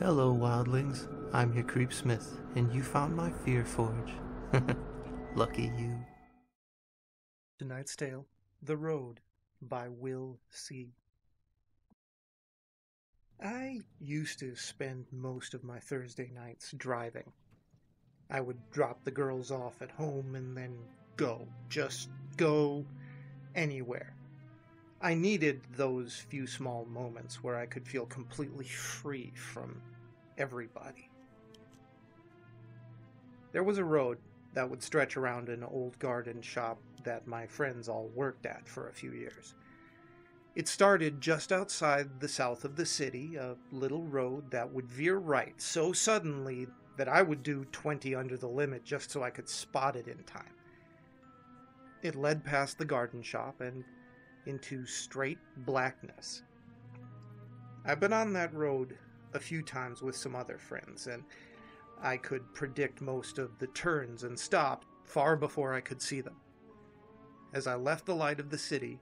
Hello, wildlings. I'm your Creepsmith, and you found my Fear Forge. Lucky you. Tonight's Tale The Road by Will C. I used to spend most of my Thursday nights driving. I would drop the girls off at home and then go. Just go anywhere. I needed those few small moments where I could feel completely free from everybody. There was a road that would stretch around an old garden shop that my friends all worked at for a few years. It started just outside the south of the city, a little road that would veer right so suddenly that I would do 20 under the limit just so I could spot it in time. It led past the garden shop and into straight blackness. I've been on that road a few times with some other friends, and I could predict most of the turns and stops far before I could see them. As I left the light of the city,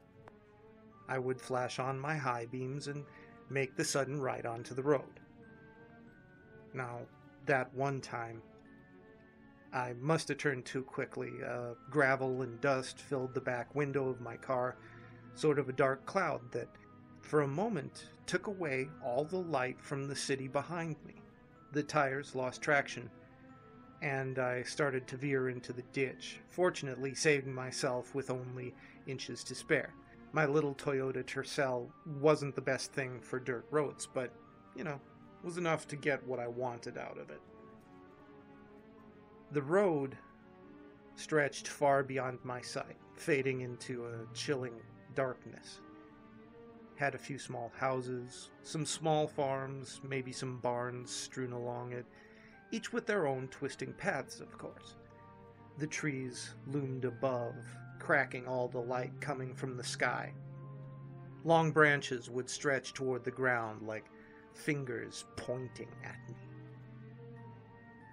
I would flash on my high beams and make the sudden right onto the road. Now, that one time, I must have turned too quickly. Uh, gravel and dust filled the back window of my car, sort of a dark cloud that, for a moment, took away all the light from the city behind me. The tires lost traction, and I started to veer into the ditch, fortunately saving myself with only inches to spare. My little Toyota Tercel wasn't the best thing for dirt roads, but, you know, was enough to get what I wanted out of it. The road stretched far beyond my sight, fading into a chilling darkness. Had a few small houses, some small farms, maybe some barns strewn along it, each with their own twisting paths, of course. The trees loomed above, cracking all the light coming from the sky. Long branches would stretch toward the ground like fingers pointing at me.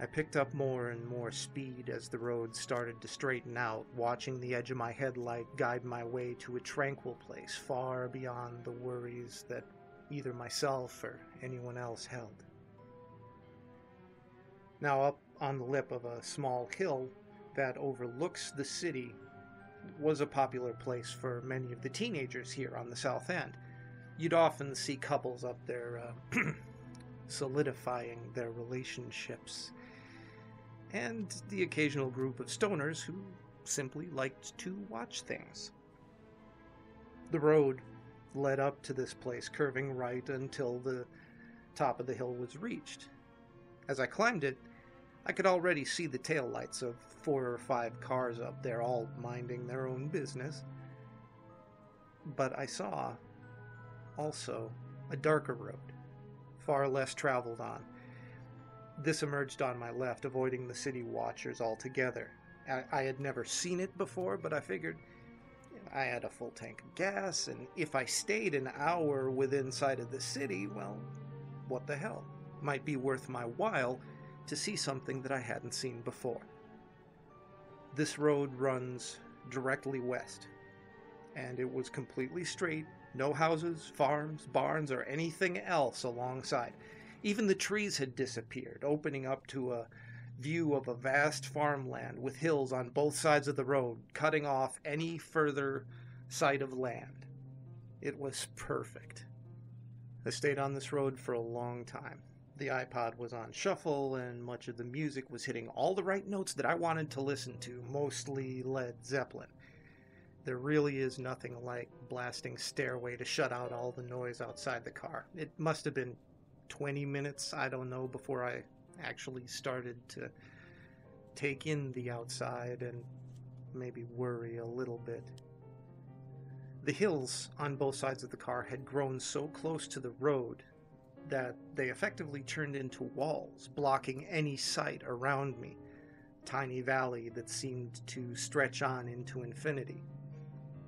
I picked up more and more speed as the road started to straighten out, watching the edge of my headlight guide my way to a tranquil place far beyond the worries that either myself or anyone else held. Now, up on the lip of a small hill that overlooks the city was a popular place for many of the teenagers here on the South End. You'd often see couples up there uh, solidifying their relationships and the occasional group of stoners who simply liked to watch things. The road led up to this place, curving right until the top of the hill was reached. As I climbed it, I could already see the taillights of four or five cars up there, all minding their own business. But I saw also a darker road, far less traveled on, this emerged on my left, avoiding the city watchers altogether. I, I had never seen it before, but I figured I had a full tank of gas, and if I stayed an hour within sight of the city, well, what the hell? Might be worth my while to see something that I hadn't seen before. This road runs directly west, and it was completely straight, no houses, farms, barns, or anything else alongside. Even the trees had disappeared, opening up to a view of a vast farmland with hills on both sides of the road, cutting off any further sight of land. It was perfect. I stayed on this road for a long time. The iPod was on shuffle, and much of the music was hitting all the right notes that I wanted to listen to, mostly Led Zeppelin. There really is nothing like blasting Stairway to shut out all the noise outside the car. It must have been 20 minutes, I don't know, before I actually started to take in the outside and maybe worry a little bit. The hills on both sides of the car had grown so close to the road that they effectively turned into walls, blocking any sight around me. Tiny valley that seemed to stretch on into infinity.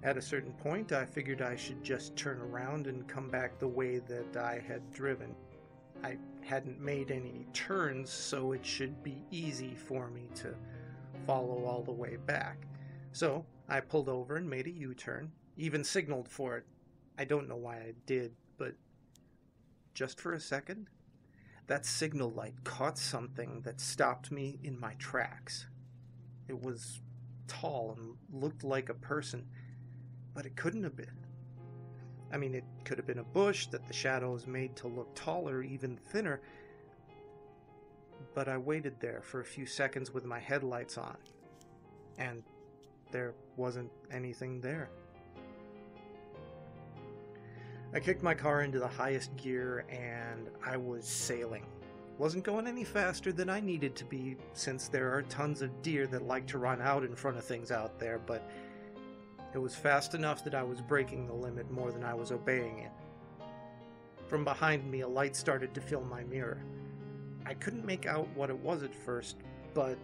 At a certain point, I figured I should just turn around and come back the way that I had driven. I hadn't made any turns, so it should be easy for me to follow all the way back. So I pulled over and made a U turn, even signaled for it. I don't know why I did, but just for a second, that signal light caught something that stopped me in my tracks. It was tall and looked like a person, but it couldn't have been. I mean, it could have been a bush that the shadows made to look taller, even thinner. But I waited there for a few seconds with my headlights on, and there wasn't anything there. I kicked my car into the highest gear and I was sailing. Wasn't going any faster than I needed to be, since there are tons of deer that like to run out in front of things out there, but it was fast enough that I was breaking the limit more than I was obeying it. From behind me, a light started to fill my mirror. I couldn't make out what it was at first, but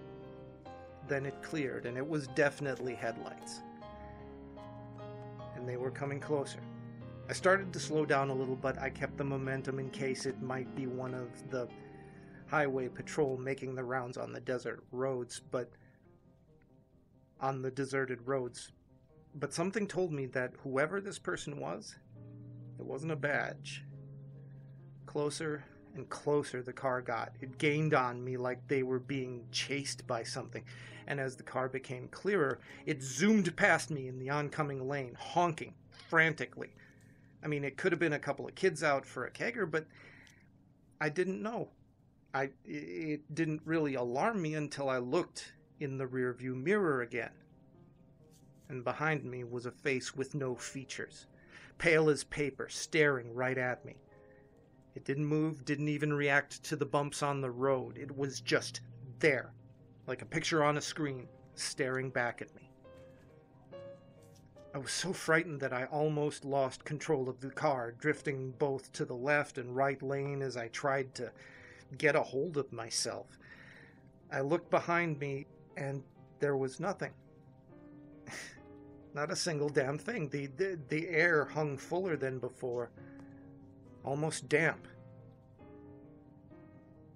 then it cleared, and it was definitely headlights. And they were coming closer. I started to slow down a little, but I kept the momentum in case it might be one of the highway patrol making the rounds on the desert roads, but on the deserted roads. But something told me that whoever this person was, it wasn't a badge. Closer and closer the car got. It gained on me like they were being chased by something. And as the car became clearer, it zoomed past me in the oncoming lane, honking frantically. I mean, it could have been a couple of kids out for a kegger, but I didn't know. I it didn't really alarm me until I looked in the rearview mirror again. And behind me was a face with no features, pale as paper, staring right at me. It didn't move, didn't even react to the bumps on the road. It was just there, like a picture on a screen, staring back at me. I was so frightened that I almost lost control of the car, drifting both to the left and right lane as I tried to get a hold of myself. I looked behind me and there was nothing. Not a single damn thing. The, the, the air hung fuller than before, almost damp.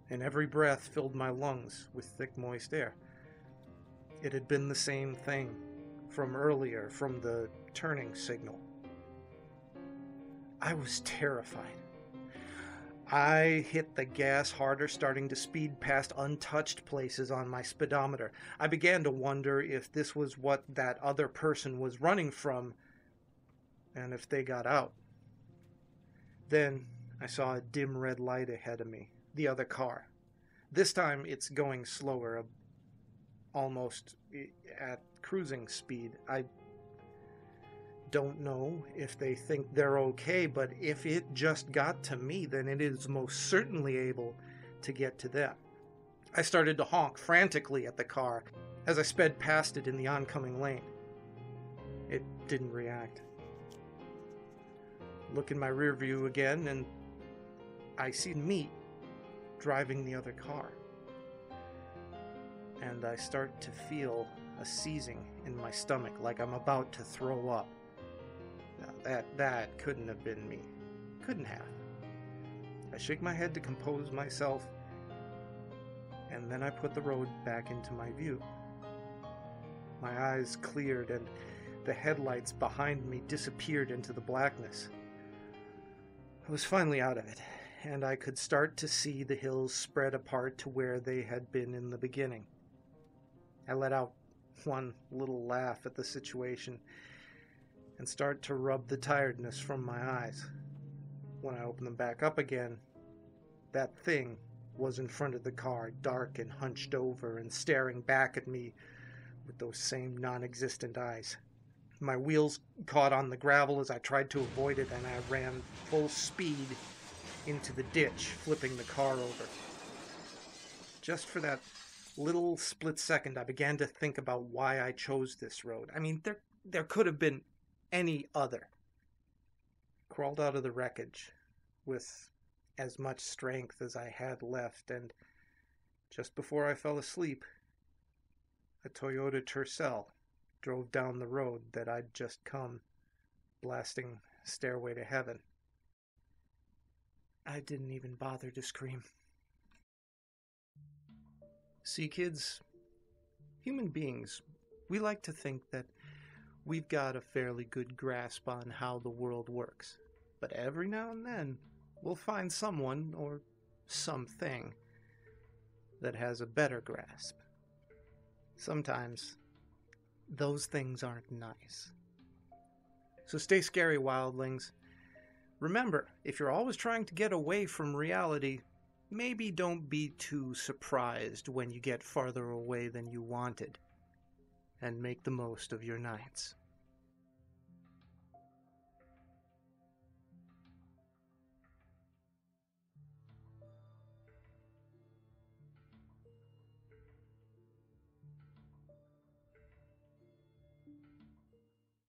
And every breath filled my lungs with thick, moist air. It had been the same thing from earlier, from the turning signal. I was terrified. I hit the gas harder, starting to speed past untouched places on my speedometer. I began to wonder if this was what that other person was running from and if they got out. Then I saw a dim red light ahead of me, the other car. This time it's going slower, almost eh, at cruising speed. I don't know if they think they're okay, but if it just got to me, then it is most certainly able to get to them. I started to honk frantically at the car as I sped past it in the oncoming lane. It didn't react. Look in my rear view again, and I see me driving the other car. And I start to feel a seizing in my stomach like I'm about to throw up. Now, that that couldn't have been me. Couldn't have. I shake my head to compose myself, and then I put the road back into my view. My eyes cleared, and the headlights behind me disappeared into the blackness. I was finally out of it, and I could start to see the hills spread apart to where they had been in the beginning. I let out one little laugh at the situation and start to rub the tiredness from my eyes. When I open them back up again, that thing was in front of the car, dark and hunched over and staring back at me with those same non existent eyes. My wheels caught on the gravel as I tried to avoid it, and I ran full speed into the ditch, flipping the car over. Just for that little split second, I began to think about why I chose this road. I mean, there there could have been any other. Crawled out of the wreckage with as much strength as I had left, and just before I fell asleep, a Toyota Tercel drove down the road that I'd just come, blasting Stairway to Heaven. I didn't even bother to scream. See, kids, human beings, we like to think that we've got a fairly good grasp on how the world works. But every now and then, we'll find someone, or something that has a better grasp. Sometimes those things aren't nice. So stay scary, wildlings. Remember, if you're always trying to get away from reality, maybe don't be too surprised when you get farther away than you wanted, and make the most of your nights.